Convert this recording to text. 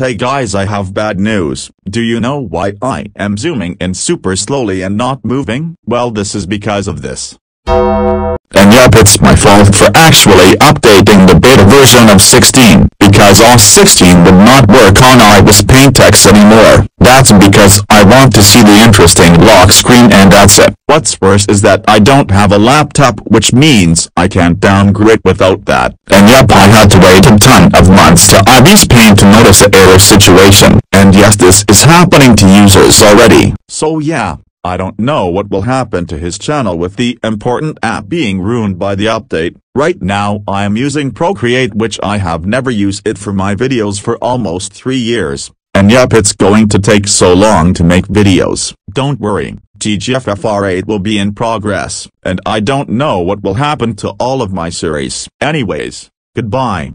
Hey guys I have bad news, do you know why I am zooming in super slowly and not moving? Well this is because of this. And yep it's my fault for actually updating the beta version of 16, because iOS 16 would not work on ibisPaint X anymore. That's because I want to see the interesting lock screen and that's it. What's worse is that I don't have a laptop which means I can't downgrade without that. And yep I had to wait a ton to ibisPaint to notice the error situation. And yes this is happening to users already. So yeah, I don't know what will happen to his channel with the important app being ruined by the update. Right now I am using Procreate which I have never used it for my videos for almost 3 years. And yep it's going to take so long to make videos. Don't worry, TGFFR8 will be in progress, and I don't know what will happen to all of my series. Anyways, goodbye.